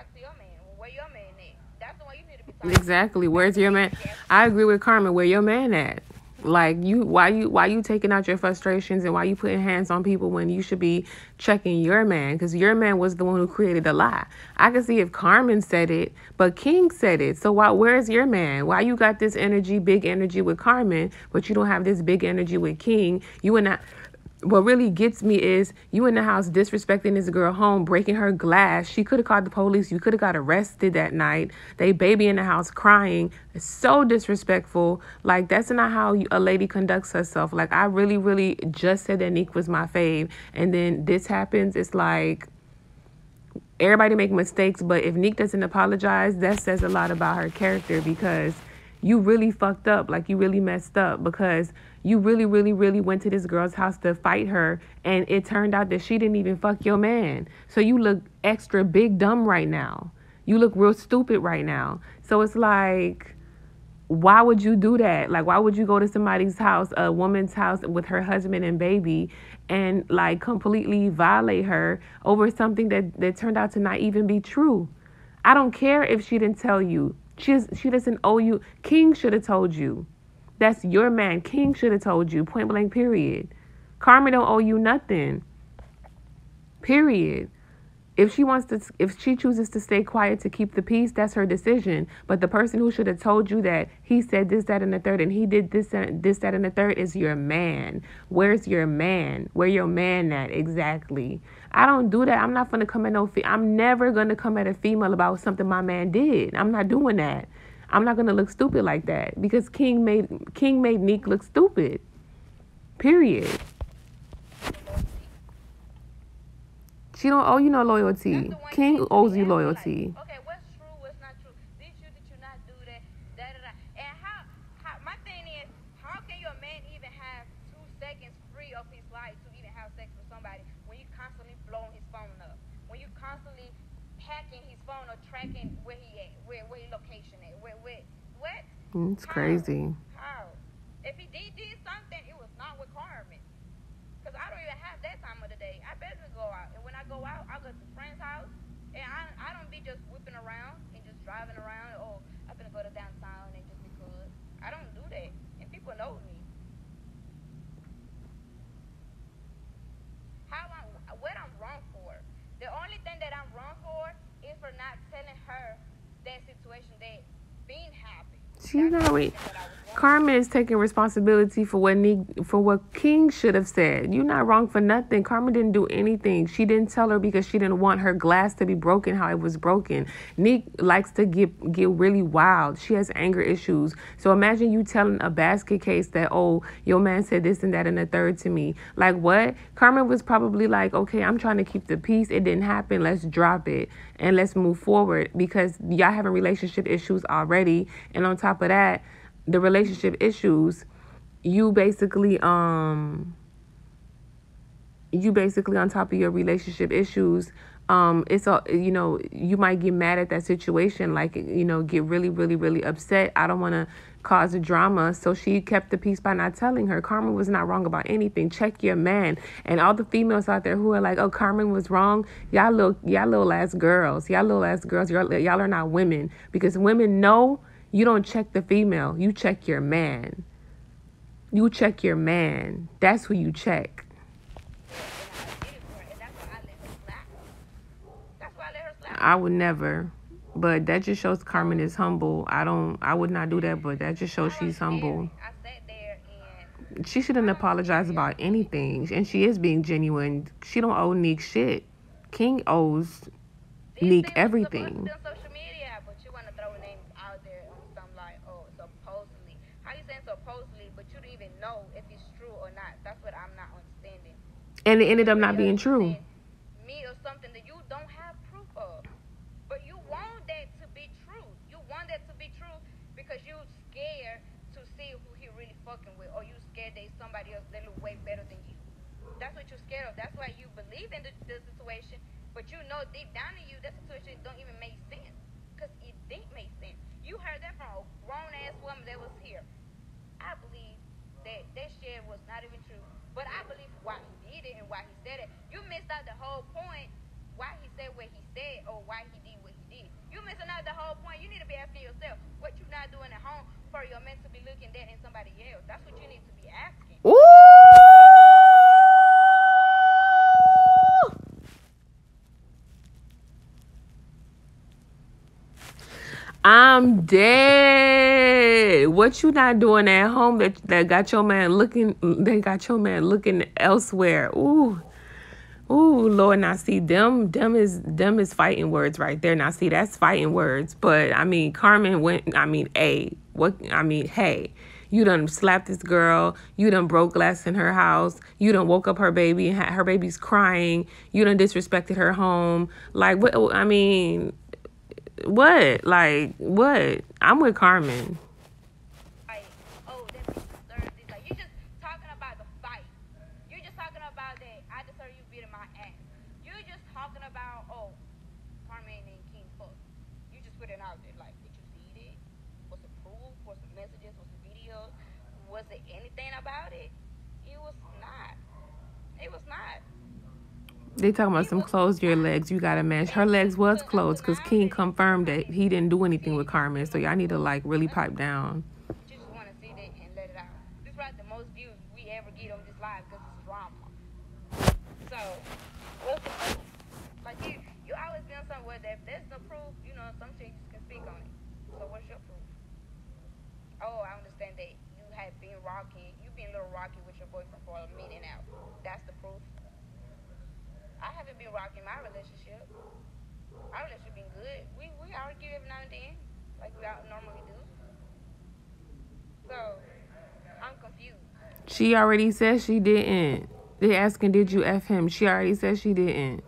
talk to your man. Where your man at? That's the one you need to be talking Exactly. Where's your man? I agree with Carmen. Where your man at? Like you, why you, why you taking out your frustrations and why you putting hands on people when you should be checking your man? Because your man was the one who created the lie. I can see if Carmen said it, but King said it. So why? Where's your man? Why you got this energy, big energy with Carmen, but you don't have this big energy with King? You and that what really gets me is you in the house disrespecting this girl home, breaking her glass. She could have called the police. You could have got arrested that night. They baby in the house crying. It's so disrespectful. Like that's not how you, a lady conducts herself. Like I really, really just said that Nique was my fave, and then this happens. It's like everybody make mistakes, but if Nique doesn't apologize, that says a lot about her character because you really fucked up. Like you really messed up because you really, really, really went to this girl's house to fight her, and it turned out that she didn't even fuck your man. So you look extra big dumb right now. You look real stupid right now. So it's like, why would you do that? Like, why would you go to somebody's house, a woman's house with her husband and baby, and like completely violate her over something that, that turned out to not even be true? I don't care if she didn't tell you. She's, she doesn't owe you. King should have told you. That's your man. King should have told you, point blank, period. Carmen don't owe you nothing. Period. If she wants to, if she chooses to stay quiet to keep the peace, that's her decision. But the person who should have told you that he said this, that, and the third, and he did this, and this, that, and the third is your man. Where's your man? Where your man at exactly? I don't do that. I'm not gonna come at no. Fe- I'm never gonna come at a female about something my man did. I'm not doing that. I'm not gonna look stupid like that because King made King made Nique look stupid. Period. She don't owe you no loyalty. King owes you loyalty. okay, what's true, what's not true? Did you, did you not do that? Da da da. And how, how? My thing is, how can your man even have two seconds free of his life to even have sex with somebody when you constantly blowing his phone up, when you constantly hacking his phone or tracking where he at, where where his location at, where where what? It's How? crazy. How? If he did, did something, it was not with Carmen. Cause I don't even have that time of the day. I better go out, and when I go out, I go to friend's house, and I I don't be just whipping around and just driving around. Oh, I'm gonna go to downtown and just because I don't do that, and people know me. How I'm what I'm wrong for? The only thing that I'm wrong for is for not telling her that situation that being happy. She's not the Carmen is taking responsibility for what Nique, for what King should have said. You're not wrong for nothing. Carmen didn't do anything. She didn't tell her because she didn't want her glass to be broken how it was broken. Nique likes to get get really wild. She has anger issues. So imagine you telling a basket case that oh your man said this and that and the third to me. Like what? Carmen was probably like okay I'm trying to keep the peace. It didn't happen. Let's drop it and let's move forward because y'all having relationship issues already. And on top of that the relationship issues, you basically um you basically on top of your relationship issues um it's a you know you might get mad at that situation like you know get really really really upset. I don't want to cause a drama. So she kept the peace by not telling her. Carmen was not wrong about anything. Check your man. And all the females out there who are like oh carmen was wrong. Y'all little y'all little ass girls. Y'all little ass girls. Y'all, y'all are not women. Because women know you don't check the female you check your man you check your man that's who you check I would never. But that just shows Carmen is humble. I don't I would not do that, but that just shows she's humble. She shouldn't apologize about anything. And she is being genuine. She don't owe Nique shit. King owes Nique everything. to be on social media, but you want to throw names out there on some like, oh, supposedly. How you saying supposedly, but you don't even know if it's true or not? That's what I'm not understanding. And it ended up not being true. Me or something that you don't have proof of, but you want that to be true. You want that to be true because you scared to see who he really fucking with, or you scared that somebody else that look way better than you. That's what you're scared of. That's why you believe in the, the situation, but you know deep down in you that situation don't even make sense. Because it didn't make sense. You heard that from a grown ass woman that was here. I believe that that shit was not even true. But I believe why did it and why he said it. You missed out the whole point why he said what he said or why he did what he did. You missing out the whole point. You need to be asking yourself what you're not doing at home I'm dead. What you not doing at home that that got your man looking they got your man looking elsewhere. Ooh. Ooh, Lord, now see them them is them is fighting words right there. Now see that's fighting words. But I mean Carmen went I mean, a what I mean, hey, you done slapped this girl, you done broke glass in her house, you done woke up her baby and her baby's crying, you done disrespected her home. Like what I mean, what? Like what? I'm with Carmen. Like, oh, you just talking about the fight. You're just talking about that I deserve you beating my ass. You're just talking about, oh, Carmen and King. You just out there. Like, did you see it? Was it proof? Messages? Was? Was it anything about it? It was not. It was not. They talking about some close your legs. You gotta match. Her legs was closed because King confirmed that he didn't do anything with Carmen. So y'all need to like really pipe down. You just want to see that and let it out. This right the most views we ever get on this live because it's drama. So, what's? Like you, you always been somewhere that if there's no proof, you know, some chicks can speak on it. So what's your proof? Oh, I understand that you have been rocking, you've been a little rocky with your boyfriend for a minute now. That's the proof. I haven't been rocking my relationship. Our relationship been good. We we argue every now and then, like we normally do. So I'm confused. She already said she didn't. They asking, did you F him? She already said she didn't.